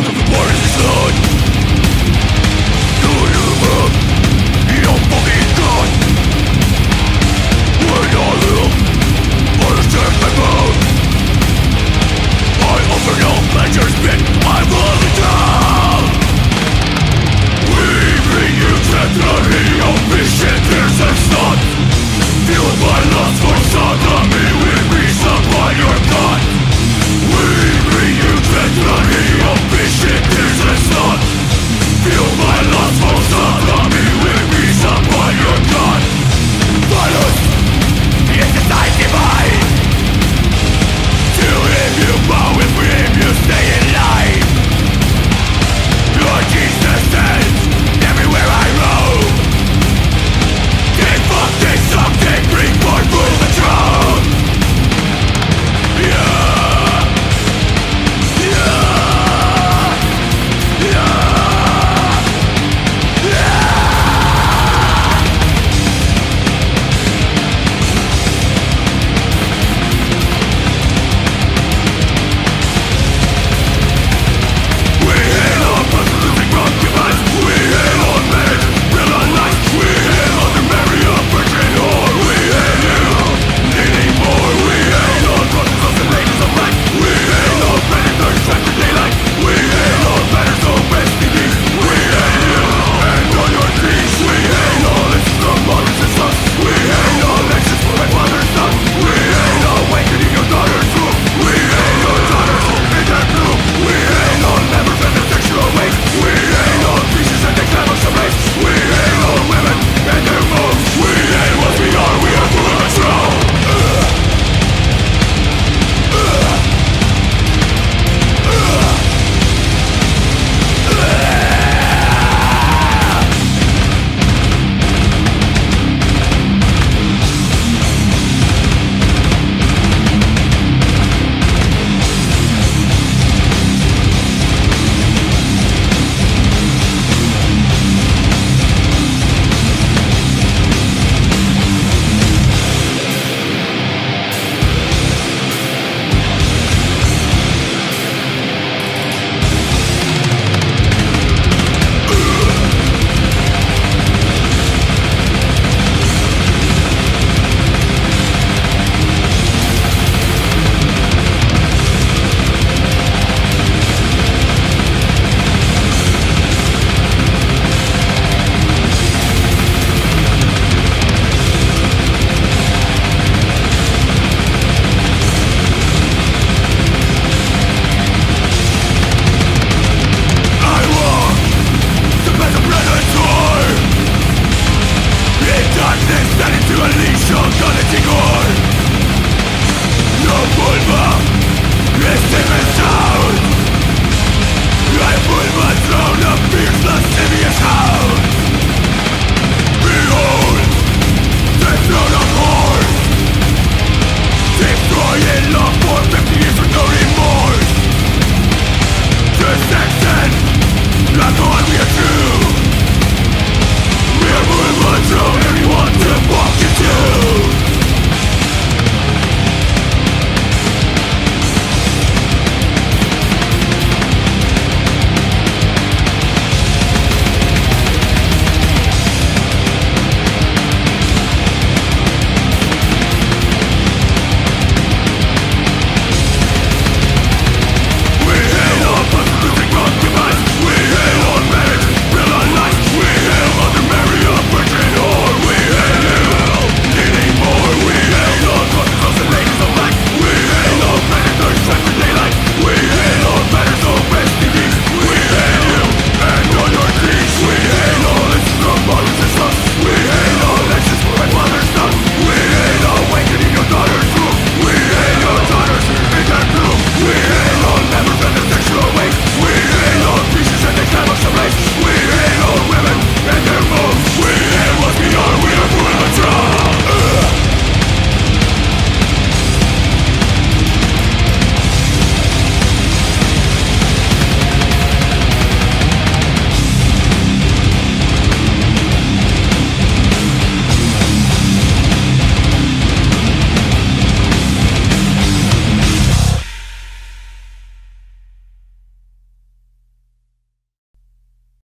Welcome to